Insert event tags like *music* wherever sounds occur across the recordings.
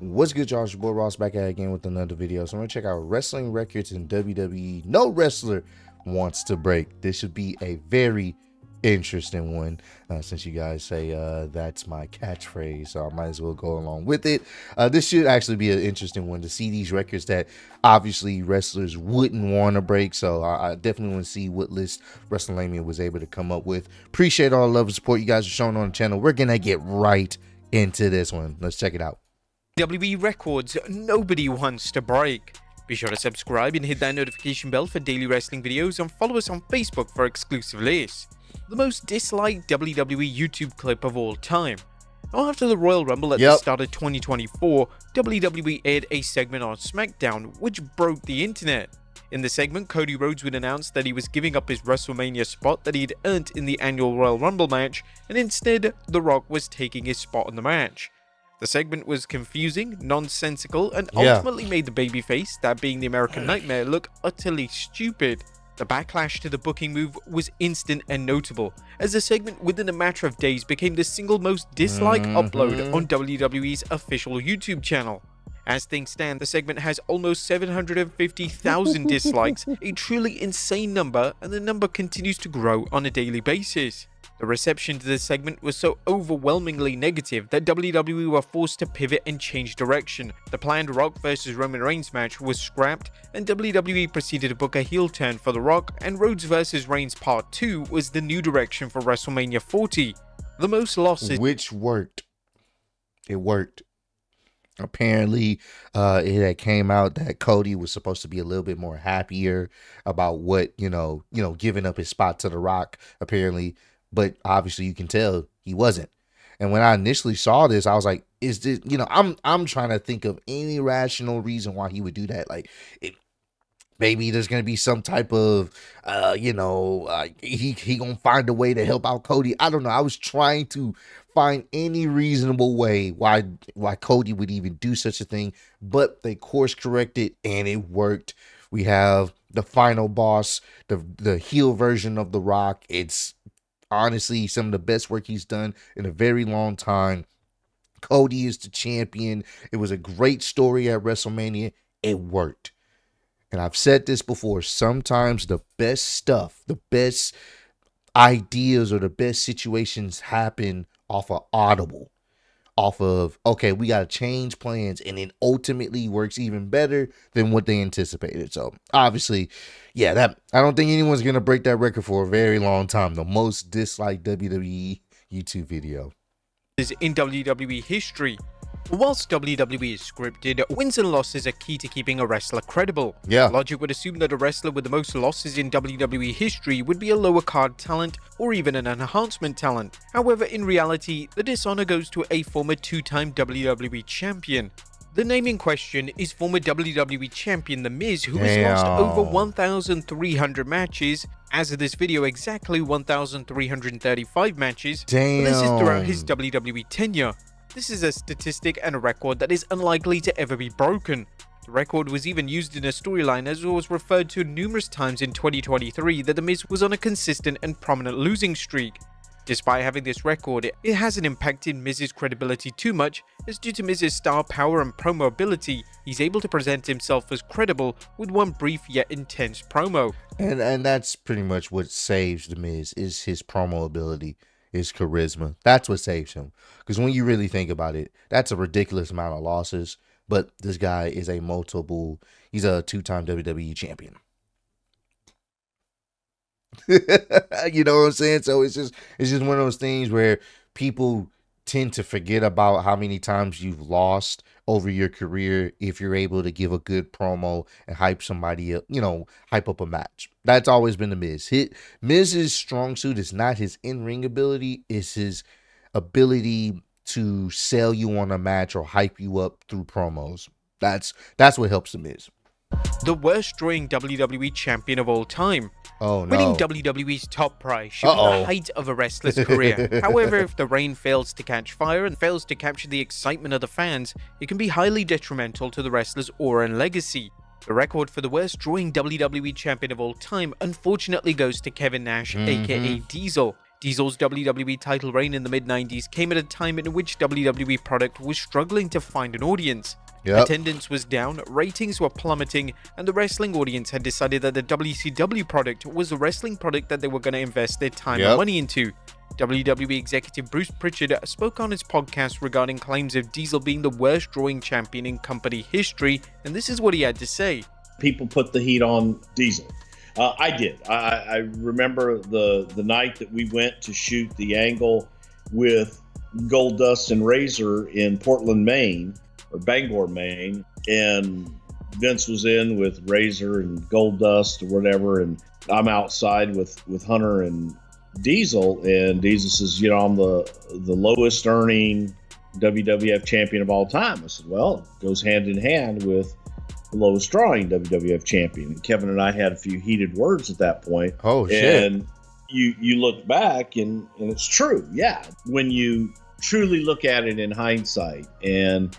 What's good, y'all? It's your boy Ross back at it again with another video. So I'm gonna check out wrestling records in WWE. No wrestler wants to break. This should be a very interesting one uh, since you guys say uh, that's my catchphrase so i might as well go along with it uh, this should actually be an interesting one to see these records that obviously wrestlers wouldn't want to break so I, I definitely want to see what list Wrestlelamia was able to come up with appreciate all the love and support you guys are showing on the channel we're gonna get right into this one let's check it out WWE records nobody wants to break. Be sure to subscribe and hit that notification bell for daily wrestling videos and follow us on Facebook for exclusive lists. The most disliked WWE YouTube clip of all time. Now after the Royal Rumble at Yep. the start of 2024, WWE aired a segment on SmackDown which broke the internet. In the segment, Cody Rhodes would announce that he was giving up his WrestleMania spot that he'd earned in the annual Royal Rumble match, and instead, The Rock was taking his spot in the match. The segment was confusing, nonsensical, and Yeah. ultimately made the babyface, that being the American Nightmare, look utterly stupid. The backlash to the booking move was instant and notable, as the segment within a matter of days became the single most disliked mm-hmm. upload on WWE's official YouTube channel. As things stand, the segment has almost 750,000 *laughs* dislikes, a truly insane number, and the number continues to grow on a daily basis. The reception to this segment was so overwhelmingly negative that WWE were forced to pivot and change direction. The planned Rock vs Roman Reigns match was scrapped, and WWE proceeded to book a heel turn for The Rock, and Rhodes vs Reigns Part 2 was the new direction for WrestleMania 40. The most losses which worked. It worked. Apparently, uh, it had came out that Cody was supposed to be a little bit more happier about what you know, you know, giving up his spot to The Rock. Apparently, but obviously, you can tell he wasn't. And when I initially saw this, I was like, "Is this?" You know, I'm I'm trying to think of any rational reason why he would do that. Like, it, maybe there's gonna be some type of uh you know uh, he he gonna find a way to help out cody i don't know i was trying to find any reasonable way why why cody would even do such a thing but they course corrected and it worked we have the final boss the the heel version of the rock it's honestly some of the best work he's done in a very long time. Cody is the champion. It was a great story at wrestlemania. It worked. And I've said this before, sometimes the best stuff, the best ideas or the best situations happen off of audible. Off of, okay, we got to change plans, and it ultimately works even better than what they anticipated. So, obviously, yeah, that I don't think anyone's to break that record for a very long time. The most disliked WWE YouTube video. Is in WWE history. Whilst WWE is scripted, wins and losses are key to keeping a wrestler credible. Yeah. Logic would assume that a wrestler with the most losses in WWE history would be a lower card talent or even an enhancement talent. However, in reality, the dishonor goes to a former two-time WWE champion. The name in question is former WWE champion The Miz, who has lost over 1,300 matches. As of this video, exactly 1,335 matches. Damn. This is throughout his WWE tenure. This is a statistic and a record that is unlikely to ever be broken. The record was even used in a storyline as it was referred to numerous times in 2023 that The Miz was on a consistent and prominent losing streak. Despite having this record, it hasn't impacted Miz's credibility too much, as due to Miz's star power and promo ability, he's able to present himself as credible with one brief yet intense promo. And and that's pretty much what saves the Miz is his promo ability, his charisma. That's what saves him. Because when you really think about it, that's a ridiculous amount of losses. But this guy is a multiple. He's a two-time WWE champion. *laughs* you know what I'm saying? So it's just it's just one of those things where people tend to forget about how many times you've lost over your career if you're able to give a good promo and hype somebody up, you know, hype up a match. That's always been the Miz. Hit Miz's strong suit is not his in-ring ability, it's his ability to sell you on a match or hype you up through promos. That's that's what helps the Miz. The worst drawing WWE champion of all time. Oh no. Winning WWE's top prize should be Uh-oh. the height of a wrestler's career. *laughs* However, if the reign fails to catch fire and fails to capture the excitement of the fans, it can be highly detrimental to the wrestler's aura and legacy. The record for the worst drawing WWE champion of all time unfortunately goes to Kevin Nash, mm-hmm. aka Diesel. Diesel's WWE title reign in the mid 90s came at a time in which WWE product was struggling to find an audience. Yep. Attendance was down, ratings were plummeting, and the wrestling audience had decided that the WCW product was the wrestling product that they were going to invest their time Yep. and money into. WWE executive Bruce Pritchard spoke on his podcast regarding claims of Diesel being the worst drawing champion in company history, and this is what he had to say. people put the heat on Diesel. Uh, I did. I, I remember the the night that we went to shoot the angle with Goldust and Razor in Portland, Maine, or Bangor, Maine, and Vince was in with Razor and Goldust or whatever, and I'm outside with with Hunter and Diesel, and Diesel says, "You know, I'm the the lowest earning WWF champion of all time." I said, "Well, it goes hand in hand with." the lowest drawing WWF champion. And Kevin and I had a few heated words at that point. Oh shit. And you you look back and, and it's true. Yeah. When you truly look at it in hindsight and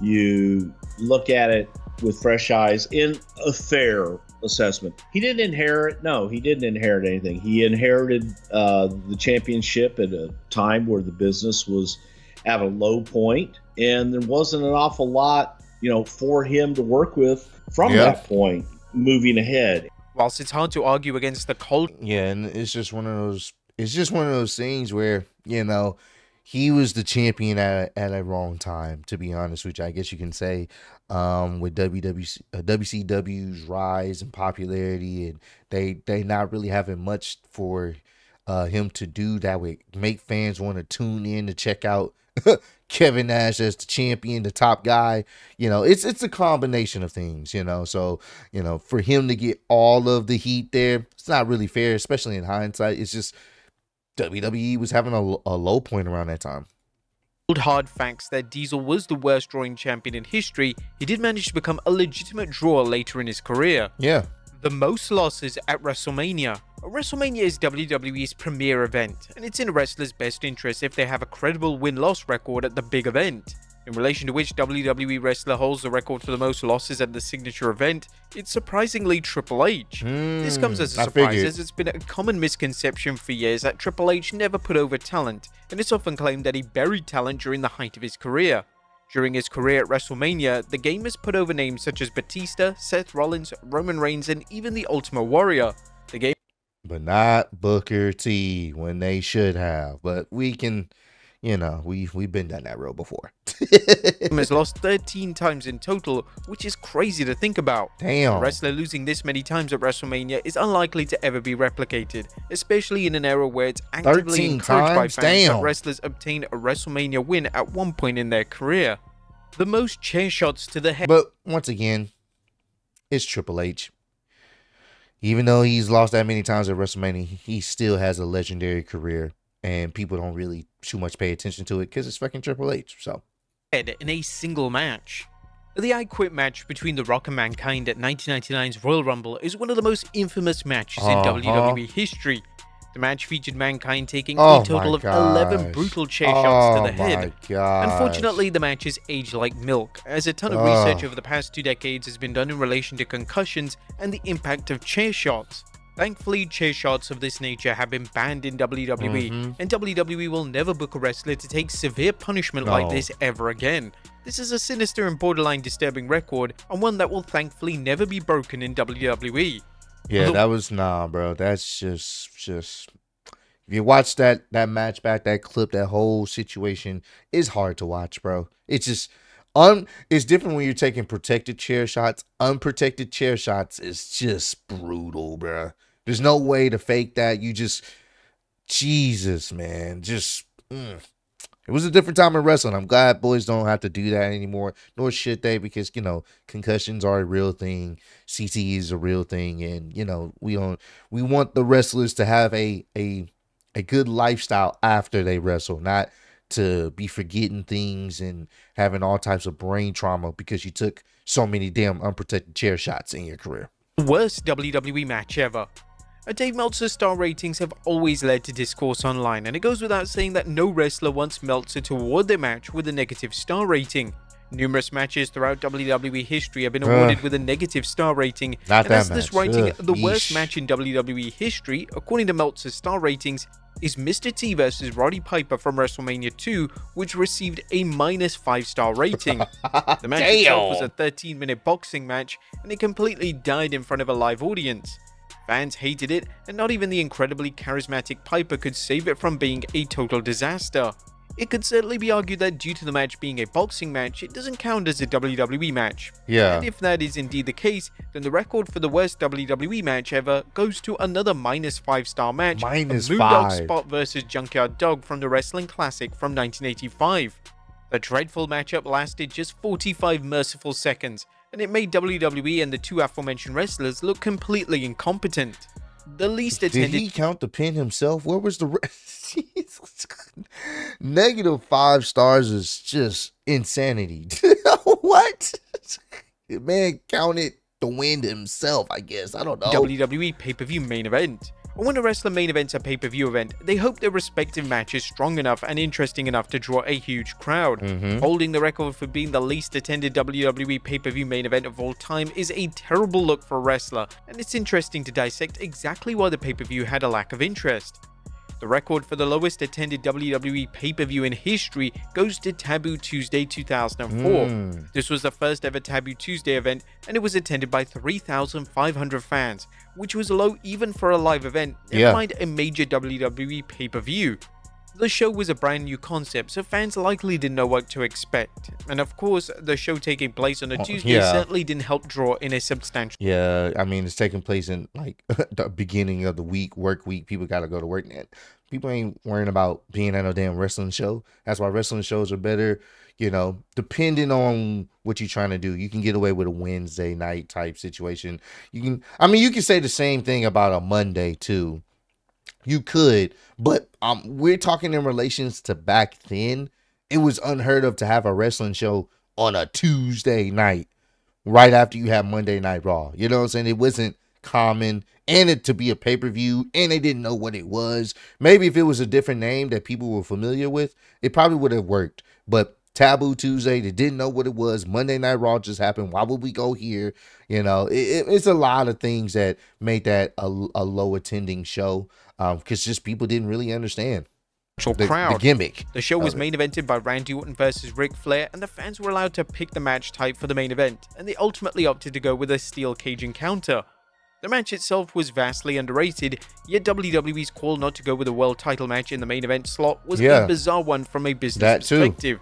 you look at it with fresh eyes in a fair assessment. He didn't inherit, no, he didn't inherit anything. He inherited uh, the championship at a time where the business was at a low point and there wasn't an awful lot you know, for him to work with from Yeah. that point moving ahead. Whilst it's hard to argue against the cult Yeah, and it's just one of those. It's just one of those things where you know he was the champion at at a wrong time. To be honest, which I guess you can say, um, with WWC, uh, WCW's rise and popularity, and they they not really having much for uh him to do that would make fans want to tune in to check out *laughs* Kevin Nash as the champion, the top guy. You know, it's it's a combination of things. You know, so you know for him to get all of the heat there, it's not really fair, especially in hindsight. It's just WWE was having a, a low point around that time. hard facts that Diesel was the worst drawing champion in history, he did manage to become a legitimate drawer later in his career. Yeah, The most losses at WrestleMania. WrestleMania is WWE's premier event, and it's in a wrestler's best interest if they have a credible win loss record at the big event. In relation to which WWE wrestler holds the record for the most losses at the signature event, it's surprisingly Triple H. This comes as a Hmm, surprise figured. as it's been a common misconception for years that Triple H never put over talent, and it's often claimed that he buried talent during the height of his career. During his career at WrestleMania, the game has put over names such as Batista, Seth Rollins, Roman Reigns, and even the Ultimate Warrior. The game but not Booker T when they should have. But we can, you know, we we've been down that road before. *laughs* has lost 13 times in total, which is crazy to think about. A Damn. wrestler losing this many times at WrestleMania is unlikely to ever be replicated, especially in an era where it's actively 13 encouraged by times? fans that wrestlers obtain a WrestleMania win at one point in their career. The most chair shots to the head. But once again, it's Triple H. Even though he's lost that many times at WrestleMania, he still has a legendary career, and people don't really too much pay attention to it because it's fucking Triple H. So in a single match. The I Quit match between The Rock and Mankind at 1999's Royal Rumble is one of the most infamous matches Uh-huh. in WWE history. The match featured Mankind taking Oh a total of 11 brutal chair shots to Oh the head. gosh. Unfortunately, the match is aged like milk, as a ton of research over the past two decades has been done in relation to concussions and the impact of chair shots. Thankfully, chair shots of this nature have been banned in WWE, Mhm. and WWE will never book a wrestler to take severe punishment like this ever again. This is a sinister and borderline disturbing record, and one that will thankfully never be broken in. WWE. Yeah, that was nah, bro. That's just just if you watch that that match back, that clip, that whole situation is hard to watch, bro. It's just un it's different when you're taking protected chair shots. Unprotected chair shots is just brutal, bro. There's no way to fake that. You just Jesus, man. Just mm. It was a different time in wrestling. I'm glad boys don't have to do that anymore, nor should they, because you know concussions are a real thing. CTE is a real thing, and you know we don't. We want the wrestlers to have a a a good lifestyle after they wrestle, not to be forgetting things and having all types of brain trauma because you took so many damn unprotected chair shots in your career. worst WWE match ever. Uh, Dave Meltzer's star ratings have always led to discourse online, and it goes without saying that no wrestler wants Meltzer to award their match with a negative star rating. Numerous matches throughout WWE history have been awarded Ugh. with a negative star rating, Not and that as this rating Ugh, the worst match in WWE history, according to Meltzer's star ratings, is Mr. T versus Roddy Piper from WrestleMania 2, which received a minus 5 star rating. *laughs* The match itself was a 13 minute boxing match, and it completely died in front of a live audience. Fans hated it, and not even the incredibly charismatic Piper could save it from being a total disaster. It could certainly be argued that due to the match being a boxing match, it doesn't count as a WWE match. Yeah. And if that is indeed the case, then the record for the worst WWE match ever goes to another minus 5 star match Minus Moondog five. Spot versus Junkyard Dog from the Wrestling Classic from 1985. The dreadful matchup lasted just 45 merciful seconds, and it made WWE and the two aforementioned wrestlers look completely incompetent. The least attended. Did he count the pin himself? Where was the *laughs* Jesus. negative five stars is just insanity. *laughs* what? Man counted the win himself. I guess I don't know. WWE pay per view main event. And when a wrestler main events a pay per view event, they hope their respective match is strong enough and interesting enough to draw a huge crowd. Mhm. Holding the record for being the least attended WWE pay per view main event of all time is a terrible look for a wrestler, and it's interesting to dissect exactly why the pay per view had a lack of interest. The record for the lowest attended WWE pay per view in history goes to Taboo Tuesday 2004. Mm. This was the first ever Taboo Tuesday event, and it was attended by 3,500 fans, which was low even for a live event, never Yeah. mind a major WWE pay per view. The show was a brand new concept, so fans likely didn't know what to expect. And of course, the show taking place on a Oh, Tuesday yeah. certainly didn't help draw in a substantial Yeah, I mean it's taking place in like *laughs* the beginning of the week, work week. People got to go to work. People ain't worrying about being at no damn wrestling show. That's why wrestling shows are better. You know, depending on what you're trying to do, you can get away with a Wednesday night type situation. You can, I mean, you can say the same thing about a Monday too. You could, but um, we're talking in relations to back then. It was unheard of to have a wrestling show on a Tuesday night right after you have Monday Night Raw. You know what I'm saying? It wasn't common and it to be a pay-per-view and they didn't know what it was. Maybe if it was a different name that people were familiar with, it probably would have worked. But Taboo Tuesday, they didn't know what it was. Monday Night Raw just happened. Why would we go here? You know, it, it- it's a lot of things that made that a, a low attending show um, because just people didn't really understand the, the gimmick. The show was main evented by Randy Orton versus Ric Flair, and the fans were allowed to pick the match type for the main event, and they ultimately opted to go with a steel cage encounter. The match itself was vastly underrated, yet WWE's call not to go with a world title match in the main event slot was Yeah. a bizarre one from a business That too.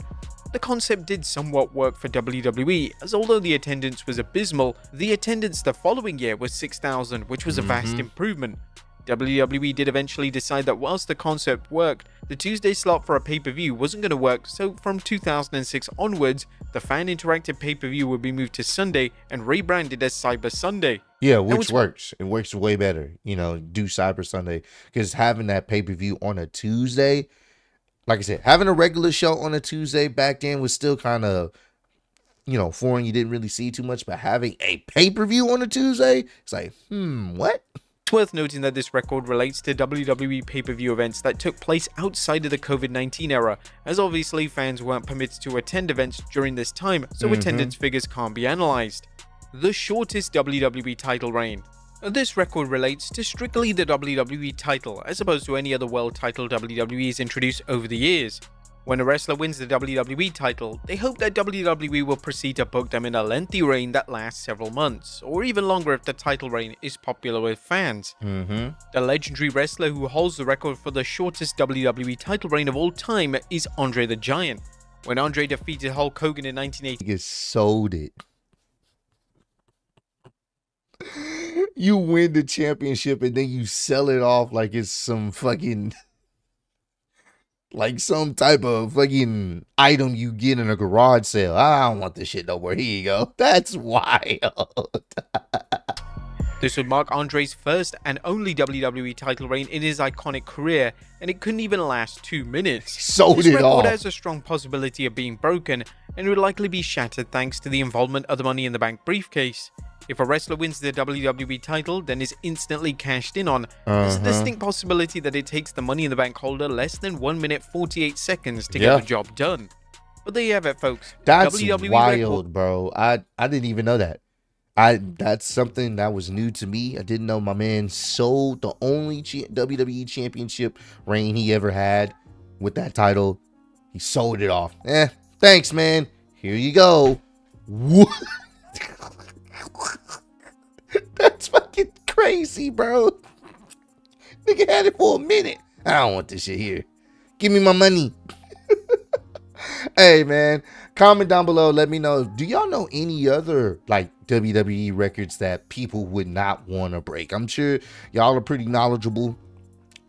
The concept did somewhat work for WWE, as although the attendance was abysmal, the attendance the following year was 6,000, which was a vast Mhm. improvement. WWE did eventually decide that whilst the concept worked, the Tuesday slot for a pay per view wasn't going to work, so from 2006 onwards, the fan interactive pay per view would be moved to Sunday and rebranded as Cyber Sunday. Yeah, which was- works. It works way better. You know, do Cyber Sunday because having that pay per view on a Tuesday, like I said, having a regular show on a Tuesday back then was still kind of, you know, foreign. You didn't really see too much, but having a pay per view on a Tuesday, it's like, hmm, what? It's worth noting that this record relates to WWE pay per view events that took place outside of the COVID 19 era, as obviously fans weren't permitted to attend events during this time, so Mhm. attendance figures can't be analysed. The shortest WWE title reign. This record relates to strictly the WWE title, as opposed to any other world title WWE has introduced over the years. When a wrestler wins the WWE title, they hope that WWE will proceed to book them in a lengthy reign that lasts several months, or even longer if the title reign is popular with fans. Mm-hmm. The legendary wrestler who holds the record for the shortest WWE title reign of all time is Andre the Giant. When Andre defeated Hulk Hogan in 1980, You sold it. You win the championship and then you sell it off like it's some fucking like some type of fucking item you get in a garage sale. I don't want this shit no more. Here you go. That's wild. *laughs* this would mark Andre's first and only WWE title reign in his iconic career, and it couldn't even last two minutes. Sold This it record off. has a strong possibility of being broken, and would likely be shattered thanks to the involvement of the Money in the Bank briefcase. If a wrestler wins the WWE title, then is instantly cashed in on. There's a Uh-huh. distinct possibility that it takes the Money in the Bank holder less than 1 minute 48 seconds to Yeah. get the job done. But there you have it, folks. That's WWE wild, record- bro. I I didn't even know that. I that's something that was new to me. I didn't know my man sold the only G- WWE championship reign he ever had with that title. He sold it off. Eh, thanks, man. Here you go. *laughs* What? *laughs* That's fucking crazy, bro. Nigga had it for a minute. I don't want this shit here. Give me my money. *laughs* hey man, comment down below. Let me know. Do y'all know any other like WWE records that people would not want to break? I'm sure y'all are pretty knowledgeable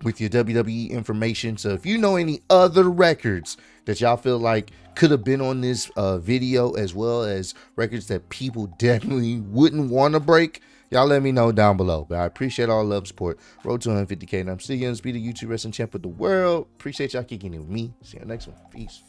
with your WWE information. So if you know any other records that y'all feel like could have been on this uh, video, as well as records that people *laughs* definitely wouldn't want to break, y'all let me know down below. But I appreciate all love, support. Road to 150k, and I'm still young, be the YouTube wrestling champ of the world. Appreciate y'all kicking it with me. See you next one. Peace.